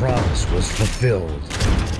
promise was fulfilled.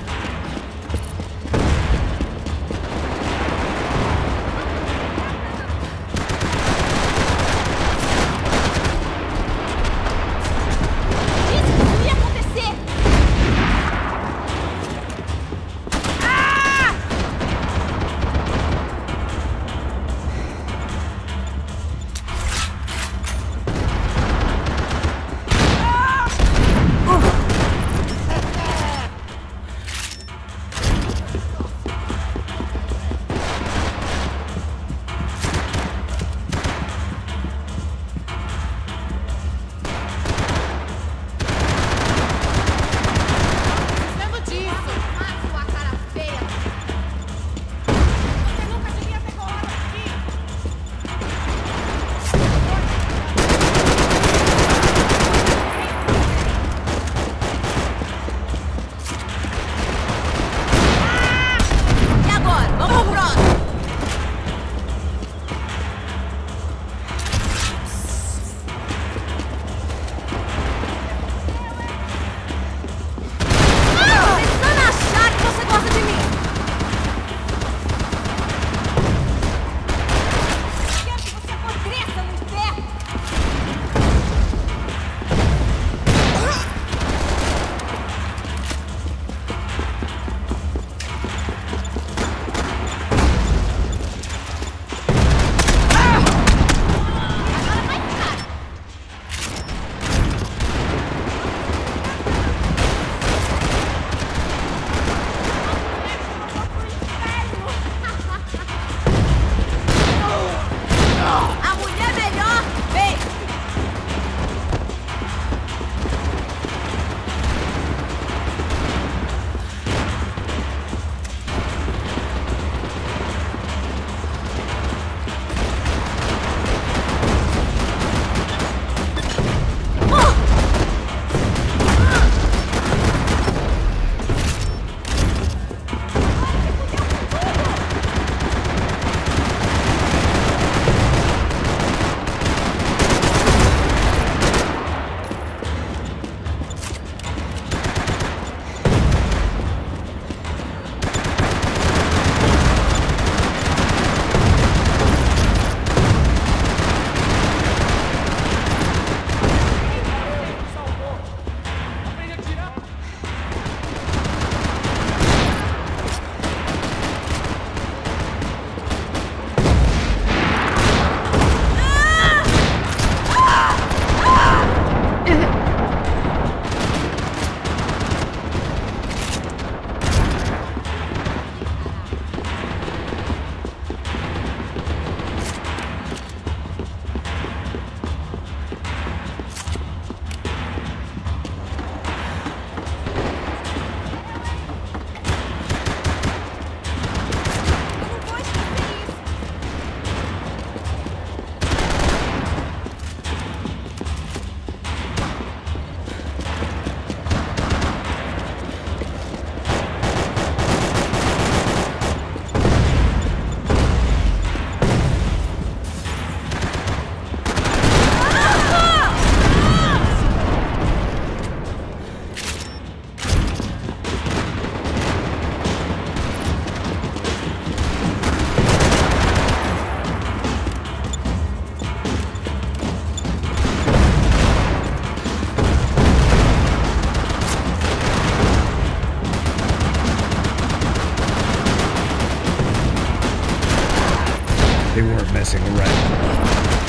They weren't messing around.